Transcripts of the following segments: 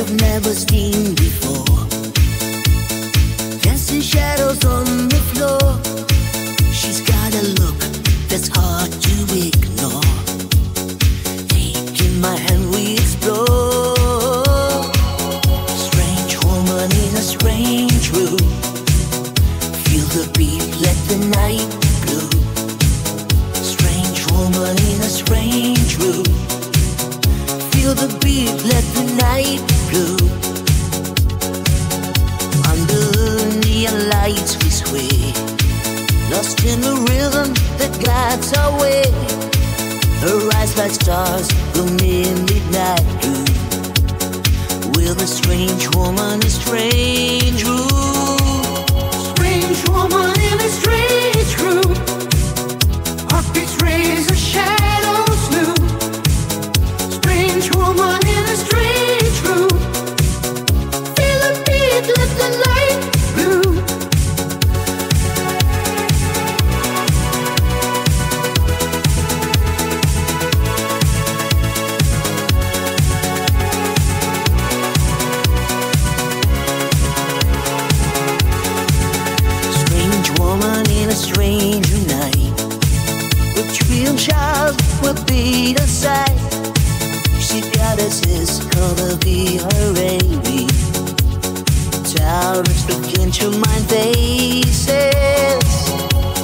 I've never seen before. Dancing shadows on the floor. She's got a look that's hard to ignore. Taking my hand, we explore. Strange woman in a strange room. Feel the beat, let the night blue. Strange woman in a strange room. Feel the beat, night blue. Under neon lights we sway, lost in the rhythm that guides our way. Eyes like stars, the midnight blue. With a strange woman, a strange room. Strange woman in a strange room. Heartbeats raise a shadows new. Strange woman will be the sight. She got a sis gonna be her baby. Towers look into my faces.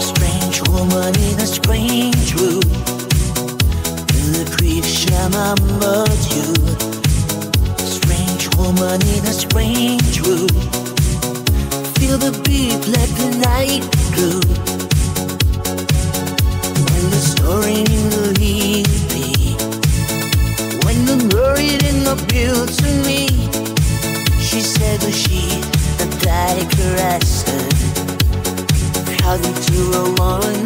Strange woman in a strange room. In the creature murmured you. Strange woman in a strange room. Feel the beat, let the night blue. When the story in built to me, she said that she a tiger acid. How do a woman's